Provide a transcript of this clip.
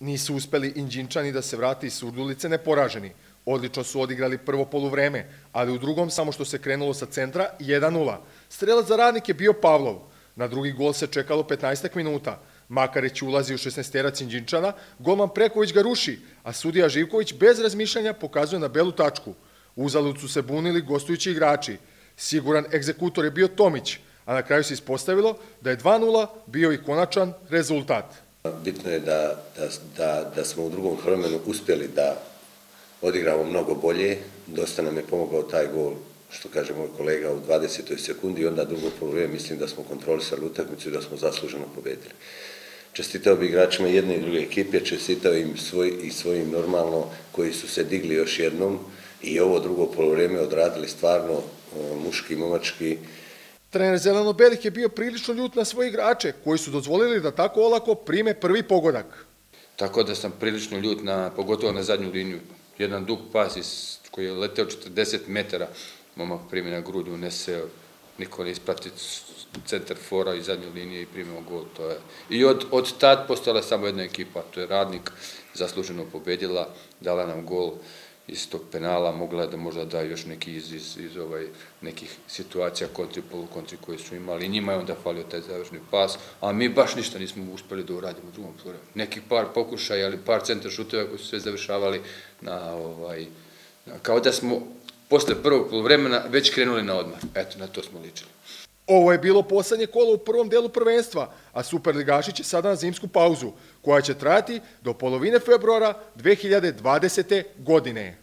Nisu uspeli Inđinčani da se vrati iz Surdulice neporaženi. Odlično su odigrali prvo poluvreme, ali u drugom samo što se krenulo sa centra 1-0. Strelac za radnik je bio Pavlov. Na drugi gol se čekalo 15 minuta. Makareć ulazi u 16-terac Inđinčana, golman Preković ga ruši, a sudija Živković bez razmišljanja pokazuje na belu tačku. Uzalud su se bunili gostujući igrači. Siguran egzekutor je bio Tomić, a na kraju se ispostavilo da je 2-0 bio i konačan rezultat. Bitno je da, da, da, da smo u drugom vremenu uspjeli da odigramo mnogo bolje. Dosta nam je pomogao taj gol, što kaže moj kolega, u 20. sekundi i onda drugo polovreme mislim da smo kontrolisali utakmicu i da smo zasluženo pobedili. Čestitao bi igračima jedne i druge ekipe, čestitao im svoj, i svojim normalno koji su se digli još jednom i ovo drugo polovreme odradili stvarno muški, momački, Trener Zeleno-Belih je bio prilično ljut na svoje igrače, koji su dozvolili da tako olako prime prvi pogodak. Tako da sam prilično ljut, na, pogotovo na zadnju liniju. Jedan dug pas iz, koji je leteo 40 metara, momak prime na grudu, unese, niko ne isprati centar fora i zadnju linije i primimo gol. To je. I od, od tad postala samo jedna ekipa, to je radnik, zasluženo pobedila, dala nam gol iz tog penala mogla da možda da još neki iz, iz, iz ovaj, nekih situacija kontri, polukontri koji su imali. Njima je onda falio taj završni pas, a mi baš ništa nismo uspeli da uradimo u drugom pluraju. Neki par pokušaja, ali par centra šuteva koji su sve završavali na, ovaj, kao da smo posle prvog polovremena već krenuli na odmar. Eto, na to smo ličili. Ovo je bilo poslednje kolo u prvom delu prvenstva, a Superligaši će sada na zimsku pauzu, koja će trajati do polovine februara 2020. godine.